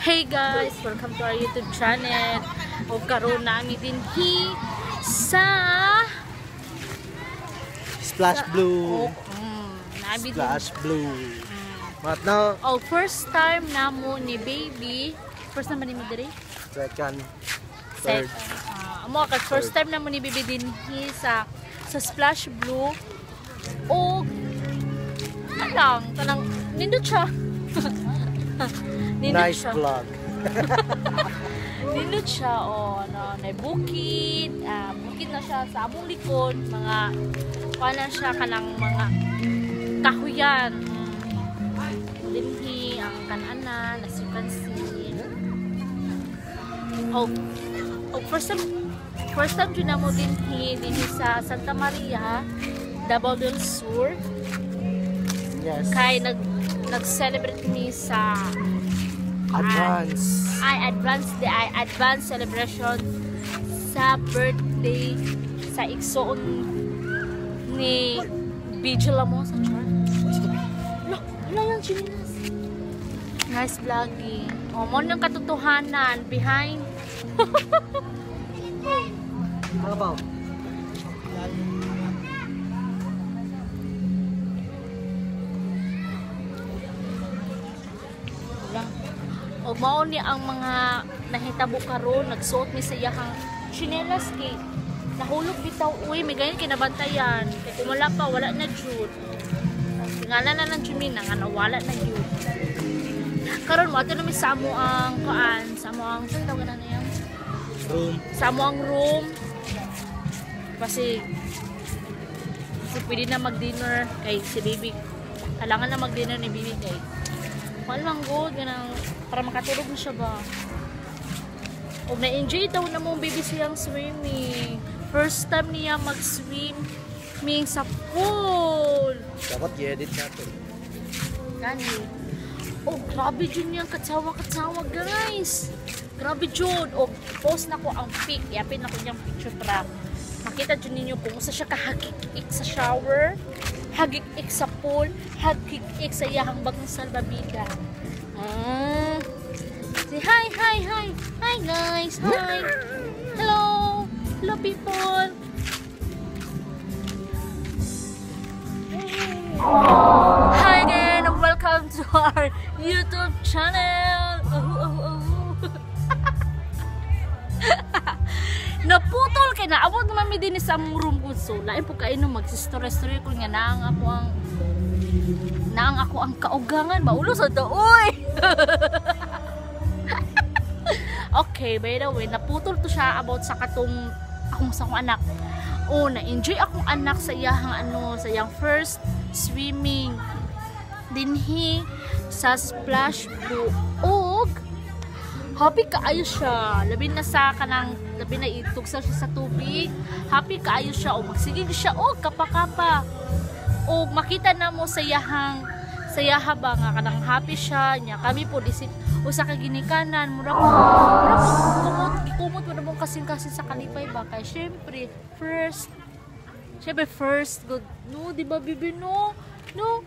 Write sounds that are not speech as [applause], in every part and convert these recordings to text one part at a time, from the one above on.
Hey guys, welcome to our YouTube channel. O karon namin din hi sa Splash blue. Oh, mm, namin din. Splash blue. Mm. But now, Oh, first time namo ni baby. First naman ni mo diri? second, third. Ah, amo ka first time namo ni baby din hi sa sa Splash Blue. O alang kanang nindot siya. [laughs] [laughs] Nice siya. vlog. [laughs] Nindot siya, o, ano, na bukid, ah, bukid na siya sa among likod, mga, wala siya kanang mga kahuyan. Dinhi, ang kananan, as you can see. Oh, oh first time, first time na mo dinhi, dinhi sa Santa Maria, Davao del Sur, Yes. kay nag, nag-celebrate mi sa Advance. I advance the I advance celebration sa birthday sa igsoon ni Vigila mo sa church. Lo, wala lang chinilas. Nice vlogging. O, mo yung katotohanan behind. [laughs] How about? Wala. O, mao ni ang mga nahitabo karon nagsuot mi sa iyahang chinelas kay nahulog bitaw uy may ganyan kinabantayan. Kay kung wala pa wala na jud. Ngala na lang jud na nga nawala na jud. Karon mo ato na mi sa amo ang kaan sa amo ang saan tawag na yan Room. sa amo ang room. Kasi kasi pwede na mag-dinner kay si baby. Kailangan na mag-dinner ni baby kay mahal lang good ganang para makatulog na siya ba o na-enjoy daw na mong baby siyang swimming first time niya mag-swim swimming sa pool Dapat i-edit natin. Gani. Oh, grabe dyan yung katsawa-katsawa, guys. Grabe dyan. Oh, post na ko ang pic. Yapin na ko niyang picture para makita dyan ninyo kung sa siya kahagik-ik sa shower, hagik-ik sa pool, hagik-ik sa iyahang bagang salbabida. Ah. Say hi, hi, hi. Hi, guys. Hi. Hello. Hello, people. Hi again welcome to our YouTube channel. Oh, oh, oh. [laughs] Naputol kay na abot naman mi din sa room ko so lain po kayo magsistory-story ko nga naang ako ang naang ako ang kaugangan maulo sa to uy. [laughs] okay, by the way, naputol to siya about sa katong akong sa akong anak. Oh, na-enjoy akong anak sa iyahang ano, sa iyang first swimming dinhi sa splash pool og happy kaayo siya labi na sa kanang labi na itugsa siya sa tubig happy kaayo siya o magsigig siya o kapakapa o makita na mo sa yahang sa yaha ba nga kanang happy siya nya kami po isip usa ka ginikanan mura po mura po kumot gikumot mo na mong kasing-kasing sa kalipay ba kay syempre first Siyempre, first, good. No, di ba, bibi, no? No?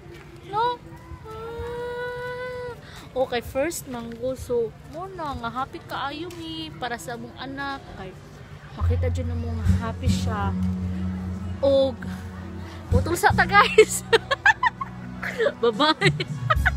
No? Okay, first, mango. So, muna, nga happy ka ayo mi para sa mong anak. Kay, makita dyan na mo nga happy siya. Og, putol sa guys. [laughs] Bye-bye. [laughs]